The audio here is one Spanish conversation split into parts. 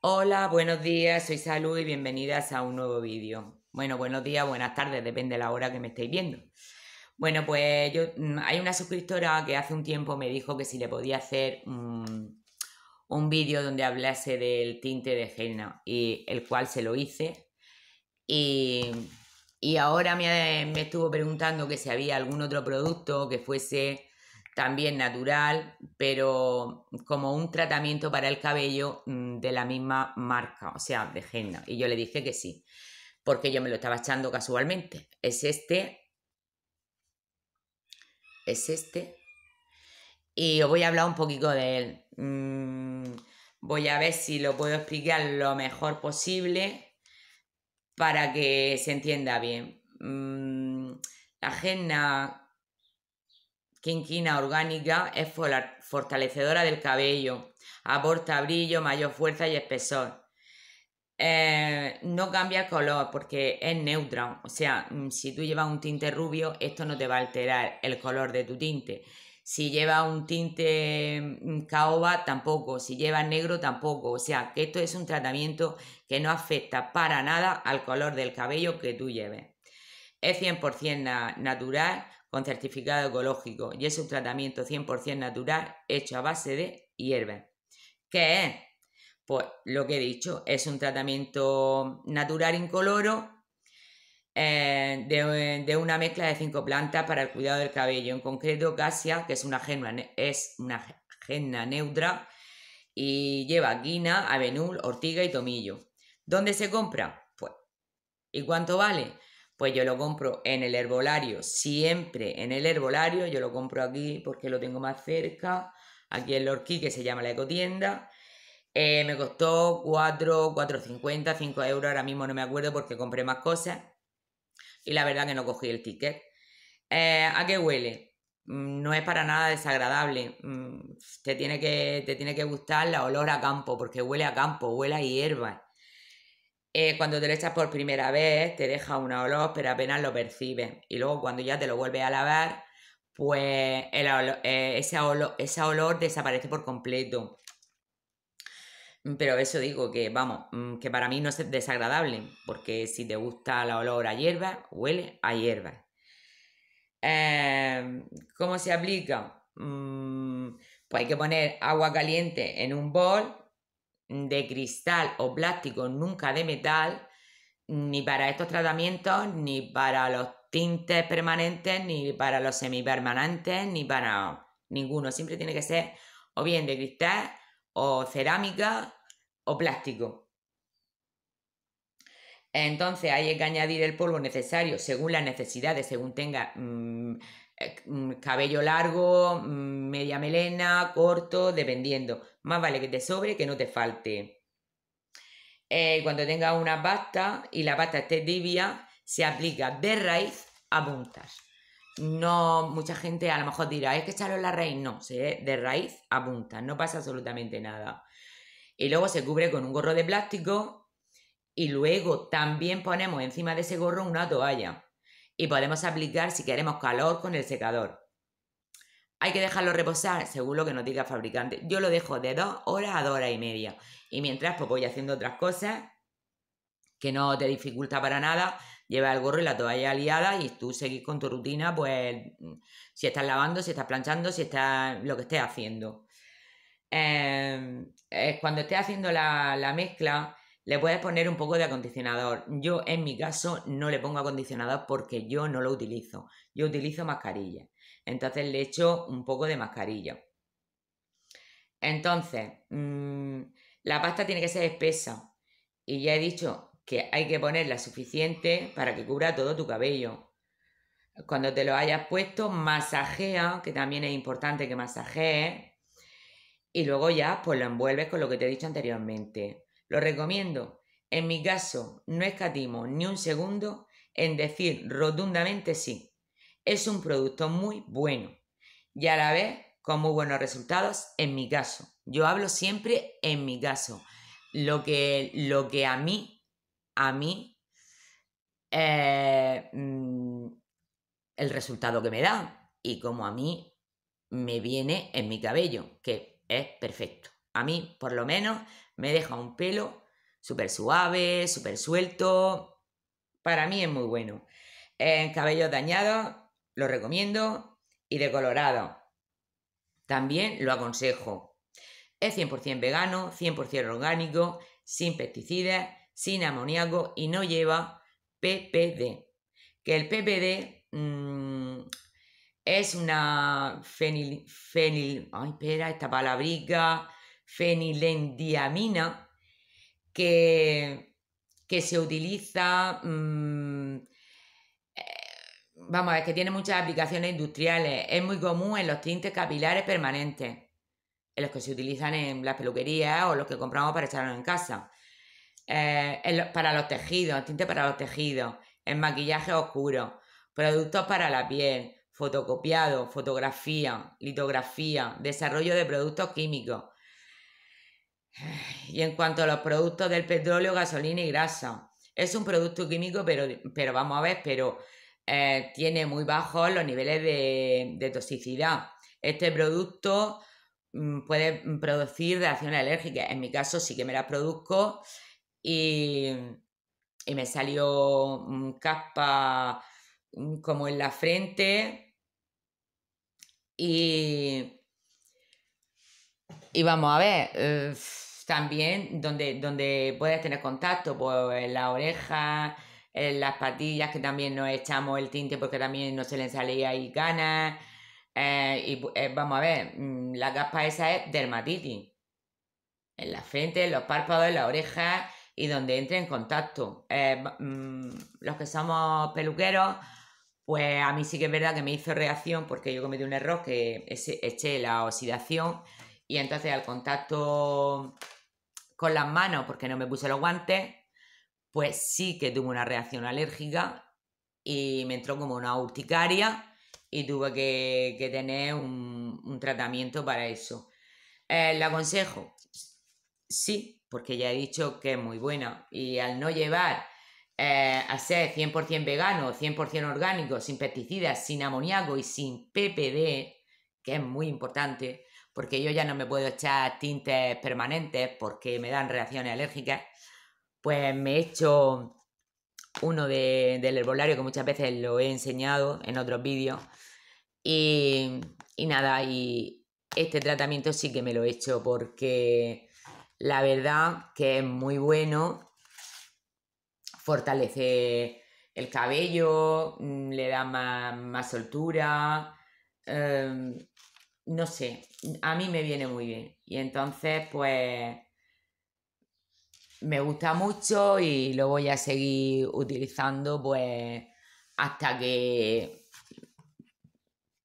Hola, buenos días, soy Salud y bienvenidas a un nuevo vídeo. Bueno, buenos días, buenas tardes, depende de la hora que me estéis viendo. Bueno, pues yo, mm, hay una suscriptora que hace un tiempo me dijo que si le podía hacer un, vídeo donde hablase del tinte de henna y el cual se lo hice. Y, ahora me, me estuvo preguntando que si había algún otro producto que fuese también natural, pero como un tratamiento para el cabello mm, de la misma marca, o sea, de henna. Y yo le dije que sí, porque yo me lo estaba echando casualmente. Es este. Es este. Y os voy a hablar un poquito de él. Mm, voy a ver si lo puedo explicar lo mejor posible para que se entienda bien. Mm, la henna Quinquina orgánica es fortalecedora del cabello, aporta brillo, mayor fuerza y espesor. Eh, no cambia color porque es neutra, o sea, mm, si tú llevas un tinte rubio, esto no te va a alterar el color de tu tinte. Si llevas un tinte mm, caoba, tampoco. Si llevas negro, tampoco. O sea, que esto es un tratamiento que no afecta para nada al color del cabello que tú lleves. Es 100% natural, con certificado ecológico y es un tratamiento 100% natural hecho a base de hierbas. ¿Qué es? Pues lo que he dicho, es un tratamiento natural incoloro eh, de, una mezcla de cinco plantas para el cuidado del cabello, en concreto casia, que es una genna, es una neutra y lleva guina, avenul, ortiga y tomillo. ¿Dónde se compra? Pues, ¿y cuánto vale? Pues yo lo compro en el herbolario, siempre en el herbolario, yo lo compro aquí porque lo tengo más cerca, aquí en Lorquí, que se llama la ecotienda. Eh, me costó 4, 4,50, 5 euros, ahora mismo no me acuerdo porque compré más cosas y la verdad que no cogí el ticket. Eh, ¿A qué huele? Mm, no es para nada desagradable. Mm, te tiene, que, te tiene que gustar la olor a campo, porque huele a campo, huele a hierba. Eh, cuando te lo echas por primera vez te deja un olor, pero apenas lo percibes. Y luego cuando ya te lo vuelves a lavar, pues eh, ese, olor, desaparece por completo. Pero eso digo que, vamos, mm, que para mí no es desagradable, porque si te gusta el olor a hierba, huele a hierba. Em, ¿Cómo se aplica? Mm, pues hay que poner agua caliente en un bol, de cristal o plástico, nunca de metal, ni para estos tratamientos, ni para los tintes permanentes, ni para los semipermanentes, ni para ninguno. Siempre tiene que ser o bien de cristal, o cerámica, o plástico. Entonces hay que añadir el polvo necesario según las necesidades, según tenga mm, eh, mm, cabello largo, mm, media melena, corto, dependiendo. Más vale que te sobre que no te falte. Eh, cuando tengas una pasta y la pasta esté tibia, se aplica de raíz a puntas. No, mucha gente a lo mejor dirá, es que echarlo en la raíz. No, se de raíz a puntas, no pasa absolutamente nada. Y luego se cubre con un gorro de plástico y luego también ponemos encima de ese gorro una toalla y podemos aplicar si queremos calor con el secador. Hay que dejarlo reposar según lo que nos diga el fabricante. Yo lo dejo de dos horas a dos horas y media. Y mientras pues voy haciendo otras cosas que no te dificulta para nada, lleva el gorro y la toalla aliada y tú seguís con tu rutina, pues si estás lavando, si estás planchando, si estás lo que estés haciendo. Em, cuando estés haciendo la, la mezcla, le puedes poner un poco de acondicionador. Yo en mi caso no le pongo acondicionador porque yo no lo utilizo. Yo utilizo mascarilla. Entonces le echo un poco de mascarilla. Entonces, mm, la pasta tiene que ser espesa. Y ya he dicho que hay que ponerla suficiente para que cubra todo tu cabello. Cuando te lo hayas puesto, masajea, que también es importante que masajees. Y luego ya, pues lo envuelves con lo que te he dicho anteriormente. Lo recomiendo. En mi caso, no escatimo ni un segundo en decir rotundamente sí. Es un producto muy bueno y a la vez con muy buenos resultados en mi caso. Yo hablo siempre en mi caso. Lo que, lo que a mí, a mí, eh, mm, el resultado que me da y como a mí me viene en mi cabello, que es perfecto. A mí, por lo menos, Me deja un pelo súper suave, súper suelto. Para mí es muy bueno. En cabellos dañados lo recomiendo y decolorado. También lo aconsejo. Es 100% vegano, 100% orgánico, sin pesticidas, sin amoníaco y no lleva PPD. Que el PPD mm, es una fenil, fenil, ay, espera, esta palabrica, fenilendiamina que, que se utiliza, mm, vamos a ver, que tiene muchas aplicaciones industriales. Es muy común en los tintes capilares permanentes, en los que se utilizan en las peluquerías o los que compramos para echarlos en casa. Eh, para los tejidos, tintes para los tejidos, en maquillaje oscuro, productos para la piel, fotocopiado, fotografía, litografía, desarrollo de productos químicos. Y en cuanto a los productos del petróleo, gasolina y grasa, es un producto químico, pero, pero vamos a ver, pero eh, tiene muy bajos los niveles de, toxicidad. Este producto mm, puede producir reacciones alérgicas. En mi caso sí que me las produzco y, y me salió caspa mm, como en la frente y, y vamos a ver, eh, también donde, donde puedes tener contacto, pues en la oreja, en las patillas, que también nos echamos el tinte porque también no se le salía ahí ganas. Eh, y eh, vamos a ver, mm, la caspa esa es dermatitis. En la frente, en los párpados, en la oreja y donde entre en contacto. Mm, los que somos peluqueros, pues a mí sí que es verdad que me hizo reacción porque yo cometí un error que eché la oxidación y entonces al contacto con las manos, porque no me puse los guantes, pues sí que tuve una reacción alérgica y me entró como una urticaria y tuve que, tener un, tratamiento para eso. Eh, ¿Le aconsejo? Sí, porque ya he dicho que es muy buena y al no llevar eh, a ser 100% vegano, 100% orgánico, sin pesticidas, sin amoníaco y sin PPD, que es muy importante, porque yo ya no me puedo echar tintes permanentes porque me dan reacciones alérgicas, pues me he hecho uno del herbolario que muchas veces lo he enseñado en otros vídeos. Y, y nada, y este tratamiento sí que me lo he hecho porque la verdad que es muy bueno fortalece el cabello, mm, le da más, soltura, em, no sé, a mí me viene muy bien. Y entonces, pues, me gusta mucho y lo voy a seguir utilizando, pues, hasta que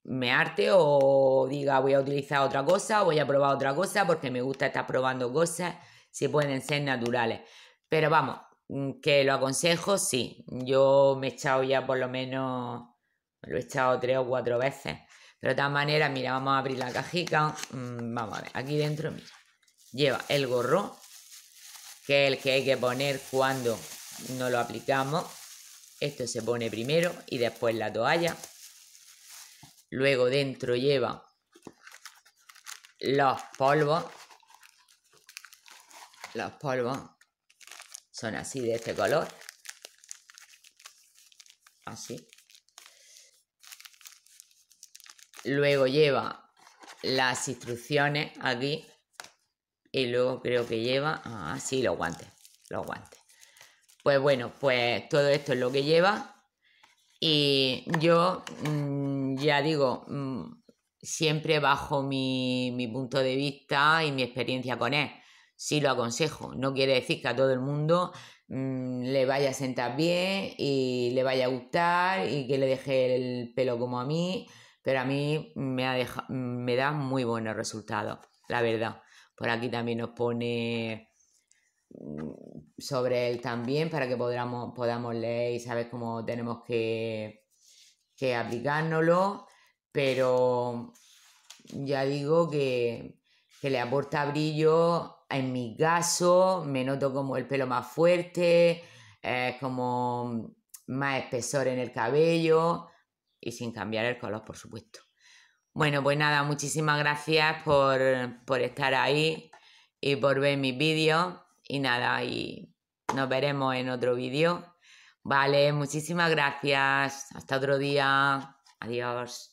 me arte o diga voy a utilizar otra cosa, voy a probar otra cosa, porque me gusta estar probando cosas si pueden ser naturales. Pero vamos, Mm, que lo aconsejo, sí. Yo me he echado ya por lo menos, lo he echado tres o cuatro veces. De todas maneras, mira, vamos a abrir la cajita. Mm, vamos a ver, aquí dentro, mira, lleva el gorro, que es el que hay que poner cuando no lo aplicamos. Esto se pone primero y después la toalla. Luego dentro lleva los polvos. Los polvos son así de este color. Así. Luego lleva las instrucciones aquí. Y luego creo que lleva ah, los guantes. Los guantes. Pues bueno, pues todo esto es lo que lleva. Y yo mm, ya digo, mm, siempre bajo mi, mi punto de vista y mi experiencia con él sí lo aconsejo. No quiere decir que a todo el mundo mm, le vaya a sentar bien y le vaya a gustar y que le deje el pelo como a mí, pero a mí me, ha me da muy buenos resultados, la verdad. Por aquí también nos pone mm, sobre él también para que podamos, podamos leer y saber cómo tenemos que, que aplicárnoslo, pero ya digo que, que le aporta brillo en mi caso me noto como el pelo más fuerte, como más espesor en el cabello y sin cambiar el color, por supuesto. Bueno, pues nada, muchísimas gracias por, por estar ahí y por ver mis vídeos. Y nada, y nos veremos en otro vídeo. Vale, muchísimas gracias. Hasta otro día. Adiós.